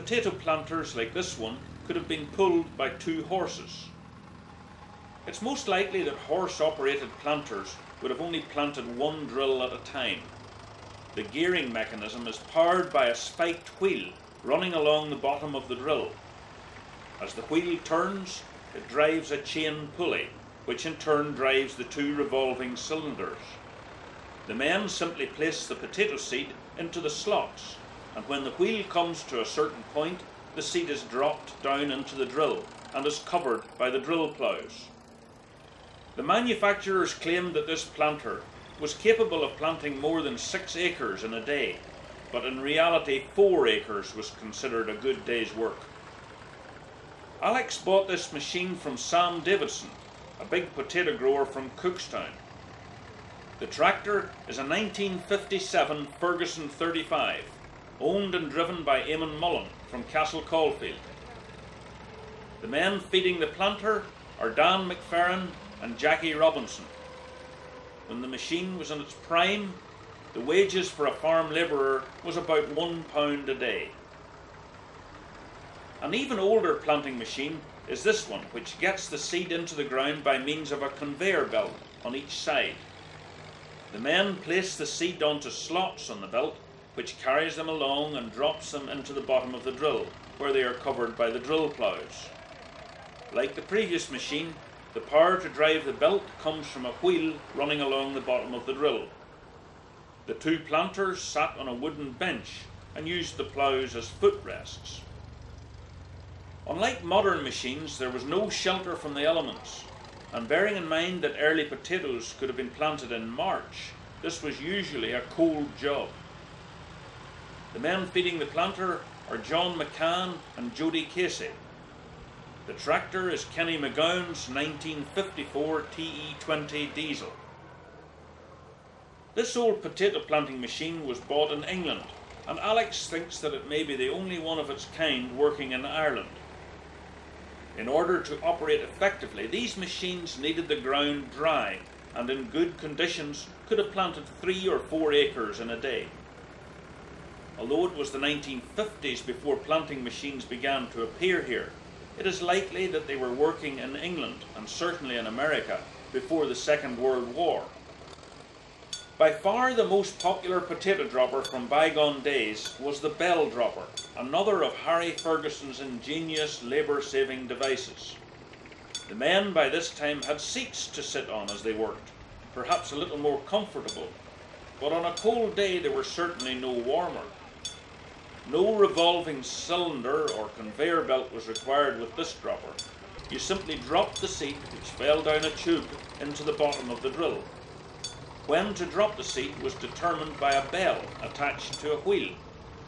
potato planters like this one could have been pulled by two horses. It's most likely that horse operated planters would have only planted one drill at a time. The gearing mechanism is powered by a spiked wheel running along the bottom of the drill. As the wheel turns, it drives a chain pulley, which in turn drives the two revolving cylinders. The men simply place the potato seed into the slots, and when the wheel comes to a certain point, the seed is dropped down into the drill and is covered by the drill ploughs. The manufacturers claimed that this planter was capable of planting more than six acres in a day, but in reality, four acres was considered a good day's work. Alex bought this machine from Sam Davidson, a big potato grower from Cookstown. The tractor is a 1957 Ferguson 35, owned and driven by Eamon Mullen from Castle Caulfield. The men feeding the planter are Dan McFerrin and Jackie Robinson. When the machine was in its prime, the wages for a farm labourer was about one pound a day. An even older planting machine is this one, which gets the seed into the ground by means of a conveyor belt on each side. The men place the seed onto slots on the belt, which carries them along and drops them into the bottom of the drill, where they are covered by the drill ploughs. Like the previous machine, the power to drive the belt comes from a wheel running along the bottom of the drill. The two planters sat on a wooden bench and used the ploughs as footrests. Unlike modern machines, there was no shelter from the elements, and bearing in mind that early potatoes could have been planted in March, this was usually a cold job. The men feeding the planter are John McCann and Jody Casey. The tractor is Kenny McGowan's 1954 TE20 diesel. This old potato planting machine was bought in England, and Alex thinks that it may be the only one of its kind working in Ireland. In order to operate effectively, these machines needed the ground dry and in good conditions could have planted three or four acres in a day. Although it was the 1950s before planting machines began to appear here, it is likely that they were working in England and certainly in America before the Second World War. By far the most popular potato dropper from bygone days was the bell dropper, another of Harry Ferguson's ingenious labour saving devices. The men by this time had seats to sit on as they worked, perhaps a little more comfortable, but on a cold day they were certainly no warmer. No revolving cylinder or conveyor belt was required with this dropper. You simply dropped the seat, which fell down a tube, into the bottom of the drill. When to drop the seed was determined by a bell attached to a wheel,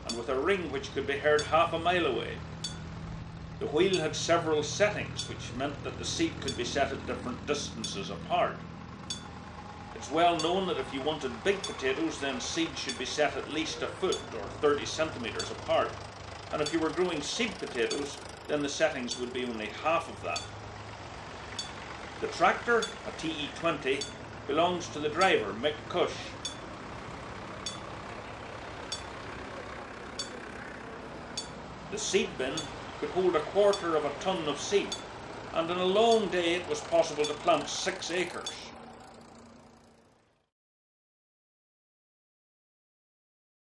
and with a ring which could be heard half a mile away. The wheel had several settings, which meant that the seed could be set at different distances apart. It's well known that if you wanted big potatoes, then seeds should be set at least a foot or 30 centimetres apart. And if you were growing seed potatoes, then the settings would be only half of that. The tractor, a TE20, belongs to the driver, Mick Cush. The seed bin could hold a quarter of a ton of seed, and in a long day it was possible to plant six acres.